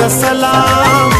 का सलाम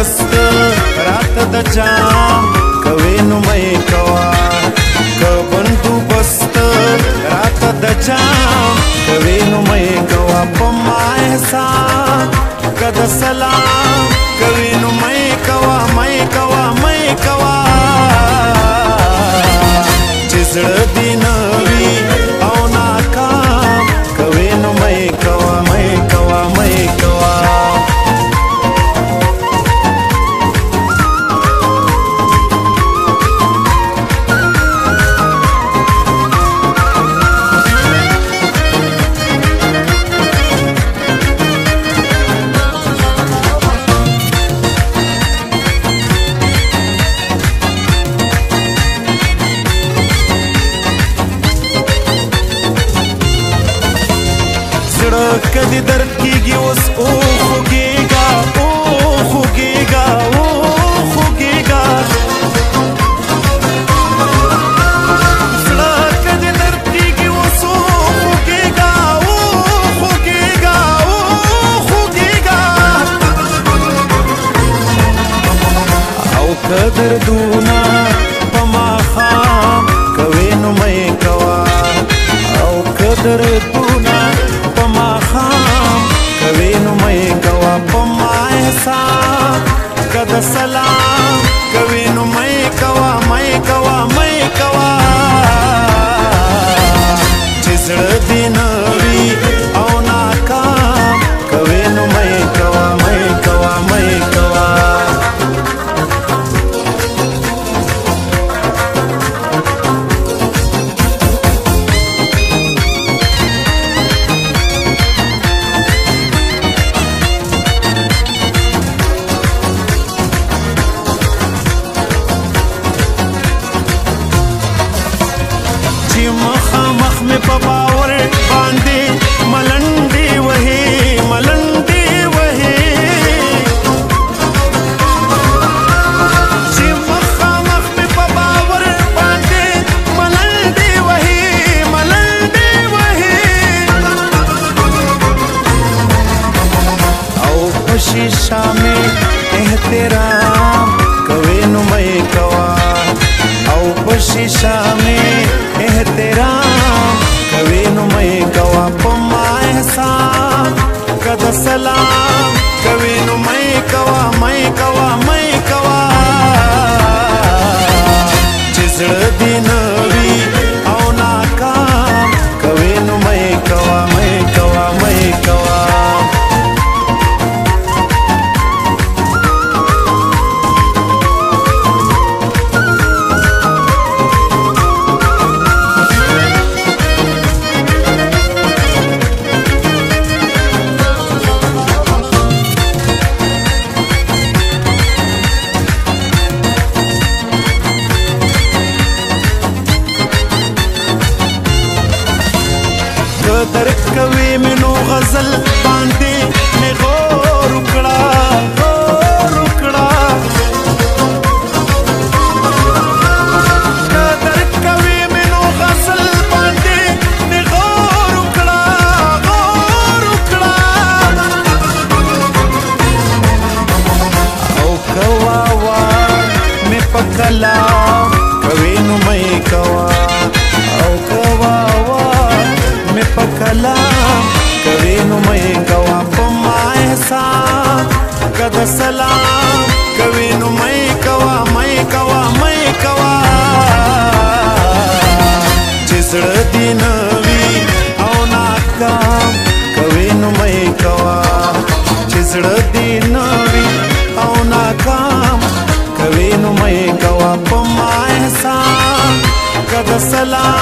وسط راته د چا کوي نو مې کوا کبن تو بست راته د چا کوي نو مې کوا په ما احسان کد سلام کدی درد کیږي اوس او خوګيګا او خوګيګا او خوګيګا قدر دونا پما خام کوي نو مې کوا او قدر دونا 샤 درک کوي منو غزل باندې دینوي او ناکام کوي نو مې کوا چې زړه دینوي او ناکام کوي نو مې کوا په ما احسان کده سلام